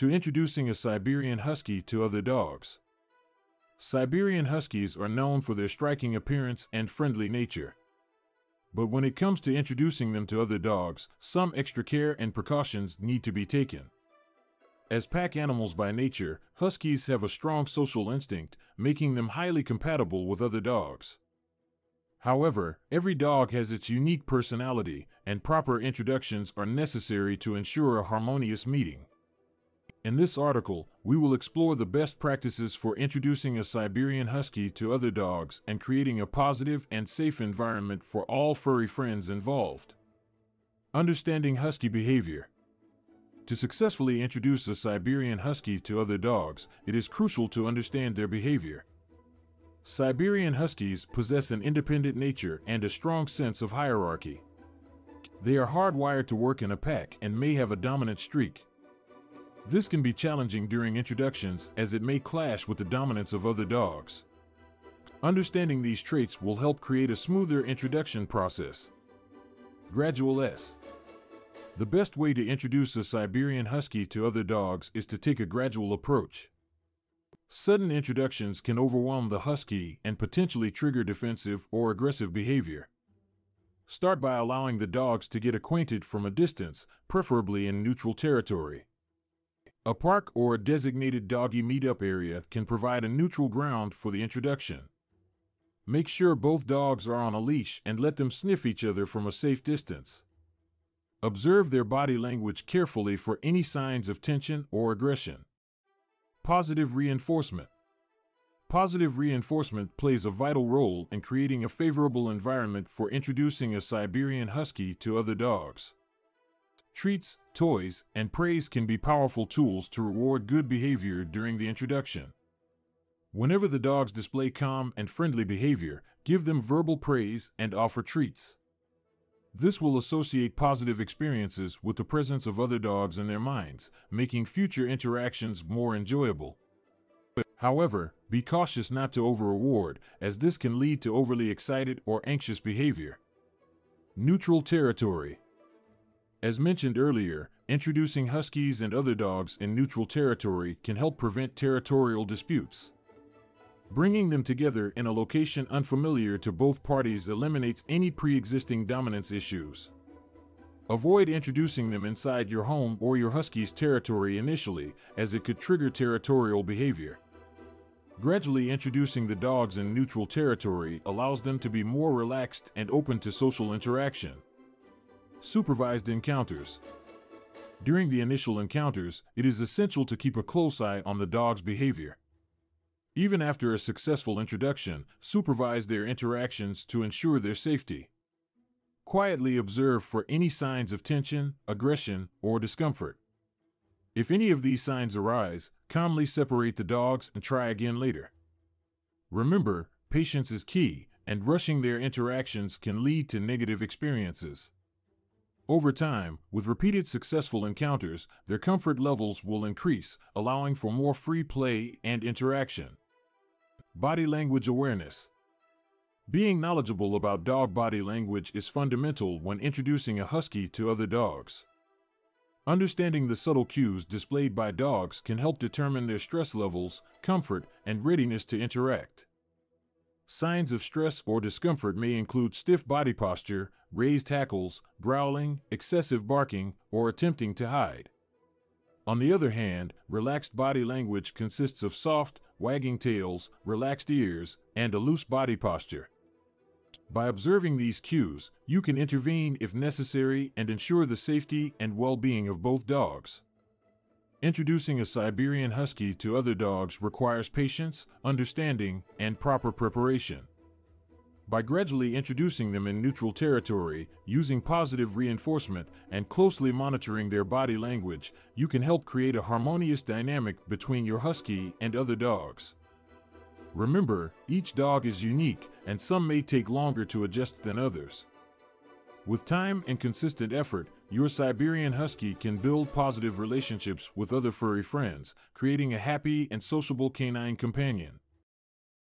to introducing a Siberian Husky to other dogs. Siberian Huskies are known for their striking appearance and friendly nature. But when it comes to introducing them to other dogs, some extra care and precautions need to be taken. As pack animals by nature, Huskies have a strong social instinct, making them highly compatible with other dogs. However, every dog has its unique personality, and proper introductions are necessary to ensure a harmonious meeting. In this article, we will explore the best practices for introducing a Siberian Husky to other dogs and creating a positive and safe environment for all furry friends involved. Understanding Husky Behavior To successfully introduce a Siberian Husky to other dogs, it is crucial to understand their behavior. Siberian Huskies possess an independent nature and a strong sense of hierarchy. They are hardwired to work in a pack and may have a dominant streak. This can be challenging during introductions as it may clash with the dominance of other dogs. Understanding these traits will help create a smoother introduction process. Gradual S. The best way to introduce a Siberian Husky to other dogs is to take a gradual approach. Sudden introductions can overwhelm the Husky and potentially trigger defensive or aggressive behavior. Start by allowing the dogs to get acquainted from a distance, preferably in neutral territory. A park or a designated doggy meetup area can provide a neutral ground for the introduction. Make sure both dogs are on a leash and let them sniff each other from a safe distance. Observe their body language carefully for any signs of tension or aggression. Positive reinforcement. Positive reinforcement plays a vital role in creating a favorable environment for introducing a Siberian Husky to other dogs. Treats, toys, and praise can be powerful tools to reward good behavior during the introduction. Whenever the dogs display calm and friendly behavior, give them verbal praise and offer treats. This will associate positive experiences with the presence of other dogs in their minds, making future interactions more enjoyable. However, be cautious not to over-reward, as this can lead to overly excited or anxious behavior. Neutral territory. As mentioned earlier, introducing huskies and other dogs in neutral territory can help prevent territorial disputes. Bringing them together in a location unfamiliar to both parties eliminates any pre-existing dominance issues. Avoid introducing them inside your home or your husky's territory initially, as it could trigger territorial behavior. Gradually introducing the dogs in neutral territory allows them to be more relaxed and open to social interaction. Supervised encounters. During the initial encounters, it is essential to keep a close eye on the dog's behavior. Even after a successful introduction, supervise their interactions to ensure their safety. Quietly observe for any signs of tension, aggression, or discomfort. If any of these signs arise, calmly separate the dogs and try again later. Remember, patience is key, and rushing their interactions can lead to negative experiences. Over time, with repeated successful encounters, their comfort levels will increase, allowing for more free play and interaction. Body language awareness. Being knowledgeable about dog body language is fundamental when introducing a husky to other dogs. Understanding the subtle cues displayed by dogs can help determine their stress levels, comfort, and readiness to interact. Signs of stress or discomfort may include stiff body posture, raised hackles, growling, excessive barking, or attempting to hide. On the other hand, relaxed body language consists of soft, wagging tails, relaxed ears, and a loose body posture. By observing these cues, you can intervene if necessary and ensure the safety and well-being of both dogs. Introducing a Siberian Husky to other dogs requires patience, understanding, and proper preparation. By gradually introducing them in neutral territory, using positive reinforcement, and closely monitoring their body language, you can help create a harmonious dynamic between your Husky and other dogs. Remember, each dog is unique, and some may take longer to adjust than others. With time and consistent effort, your Siberian Husky can build positive relationships with other furry friends, creating a happy and sociable canine companion.